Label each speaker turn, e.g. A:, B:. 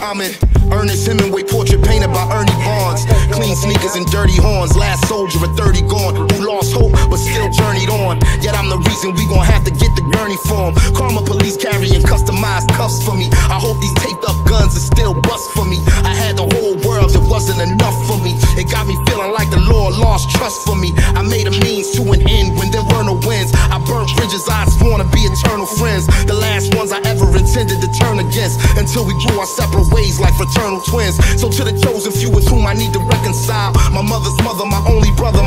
A: I'm in Ernest Hemingway portrait painted by Ernie Barnes. Clean sneakers and dirty horns. Last soldier at 30 gone, who lost hope but still journeyed on. Yet I'm the reason we gon' have to get the gurney for him. Karma police carrying customized cuffs for me. I hope these taped up guns are still bust for me. I had the whole world, it wasn't enough for me. It got me feeling like the Lord lost trust for me. I made a means to friends. The last ones I ever intended to turn against until we grew our separate ways like fraternal twins. So to the chosen few with whom I need to reconcile, my mother's mother, my only brother,